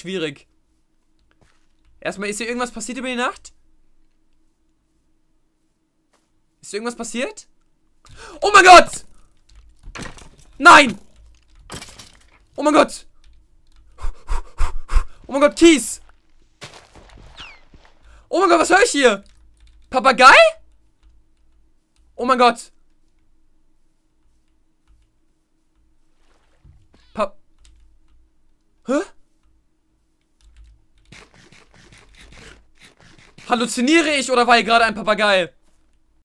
schwierig. Erstmal, ist hier irgendwas passiert über die Nacht? Ist irgendwas passiert? Oh mein Gott! Nein! Oh mein Gott! Oh mein Gott, Kies! Oh mein Gott, was höre ich hier? Papagei? Oh mein Gott! Pa Hä? Halluziniere ich oder war hier gerade ein Papagei?